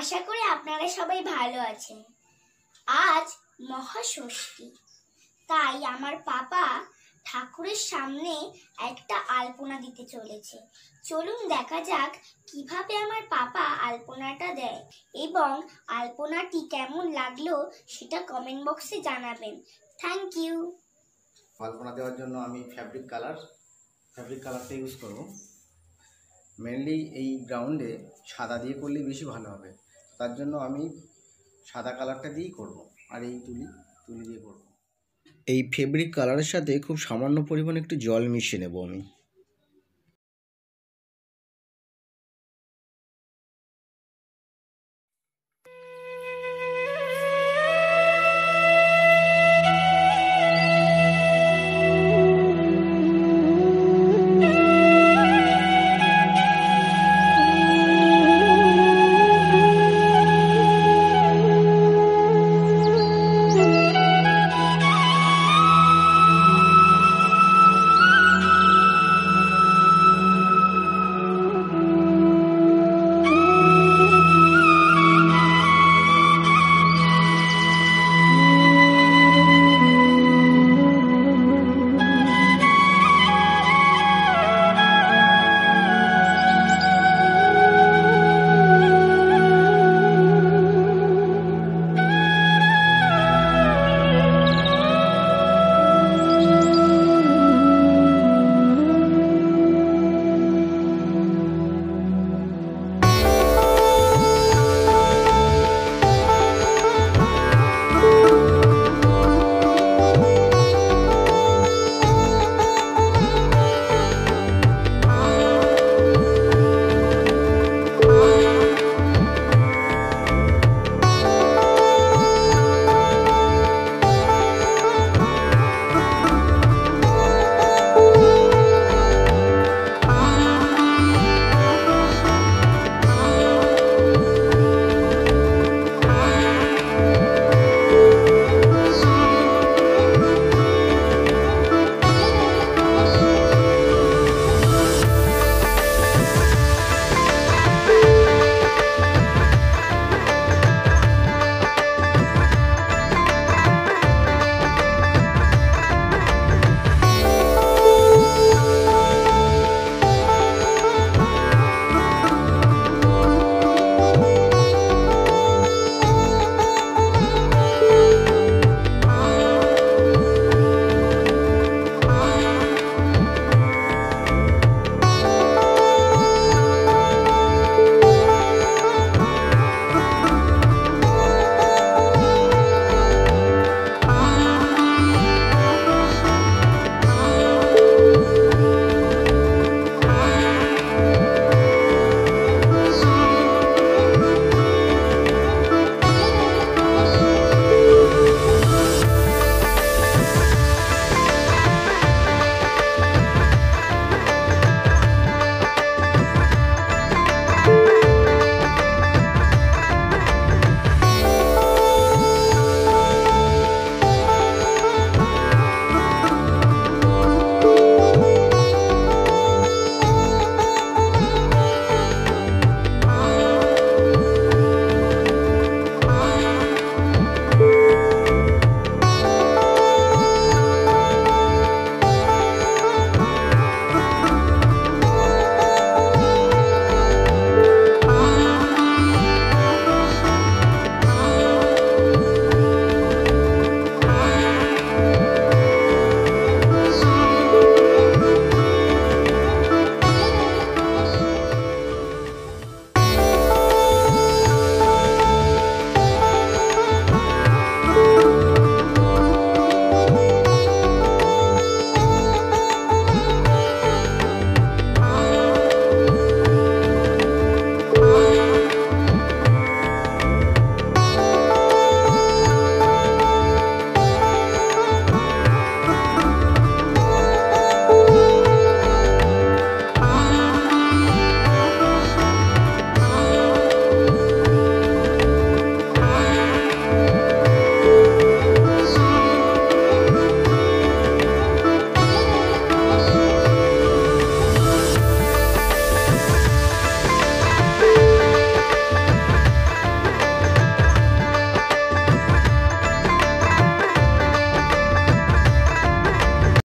আশা করি আপনারা সবাই ভালো আছেন। আজ মহাষষ্ঠী, তাই আমার পাপা ঠাকুরের সামনে একটা আলপনা দিতে চলেছে। চলুন দেখা যাক কীভাবে আমার পাপা আলপনাটা দেয় এবং আলপনাটি কেমন লাগল সেটা কমেন্ট বক্সে জানাবেন। থ্যাংক ইউ আলপনা দেওয়ার জন্য আমি ফ্যাব্রিক কালার ফ্যাব্রিক কালারটা ইউজ করব। মেনলি এই গ্রাউন্ডে সাদা দিয়ে করলেই বেশি ভালো হবে। তার জন্য আমি সাদা কালারটা দিয়েই করব, আর এই তুলি তুলি দিয়ে করব। এই ফেব্রিক কালারের সাথে খুব সামান্য পরিমাণে একটু জল মিশিয়ে নেব আমি।